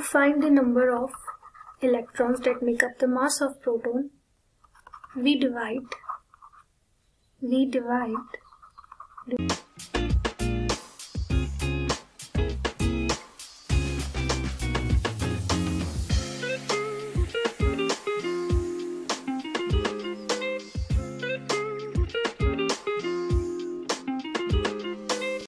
To find the number of electrons that make up the mass of proton, we divide we divide.